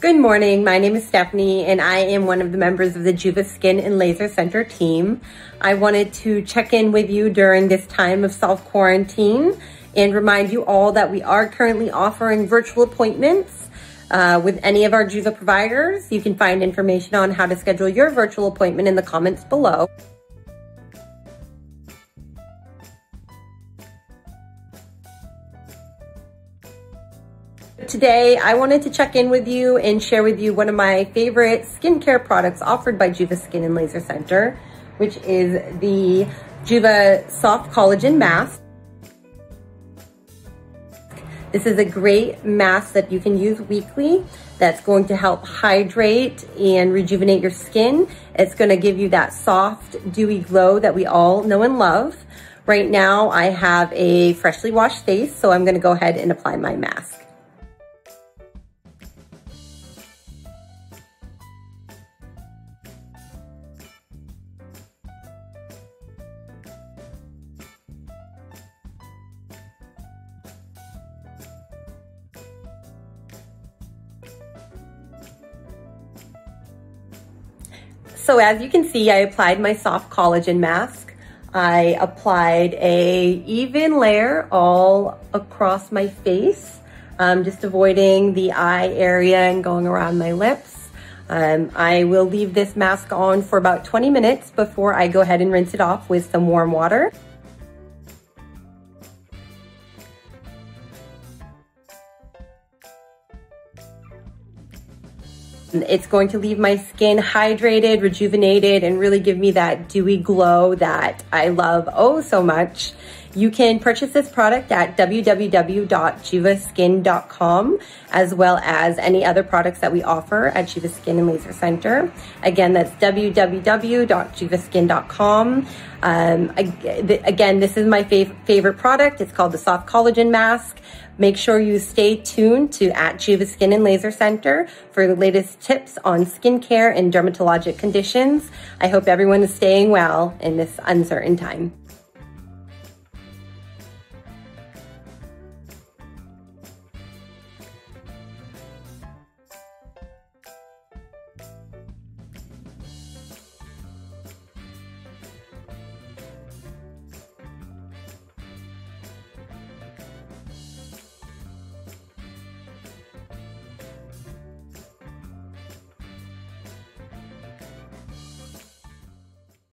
Good morning. My name is Stephanie and I am one of the members of the Juva Skin and Laser Center team. I wanted to check in with you during this time of self-quarantine and remind you all that we are currently offering virtual appointments uh, with any of our Juva providers. You can find information on how to schedule your virtual appointment in the comments below. Today, I wanted to check in with you and share with you one of my favorite skincare products offered by Juva Skin and Laser Center, which is the Juva Soft Collagen Mask. This is a great mask that you can use weekly that's going to help hydrate and rejuvenate your skin. It's gonna give you that soft, dewy glow that we all know and love. Right now, I have a freshly washed face, so I'm gonna go ahead and apply my mask. So as you can see, I applied my soft collagen mask. I applied a even layer all across my face, um, just avoiding the eye area and going around my lips. Um, I will leave this mask on for about 20 minutes before I go ahead and rinse it off with some warm water. It's going to leave my skin hydrated, rejuvenated, and really give me that dewy glow that I love oh so much. You can purchase this product at www.juvaskin.com as well as any other products that we offer at Juva Skin and Laser Center. Again, that's www.juvaskin.com. Um, again, this is my fav favorite product. It's called the Soft Collagen Mask. Make sure you stay tuned to at Juva Skin and Laser Center for the latest tips on skincare and dermatologic conditions. I hope everyone is staying well in this uncertain time.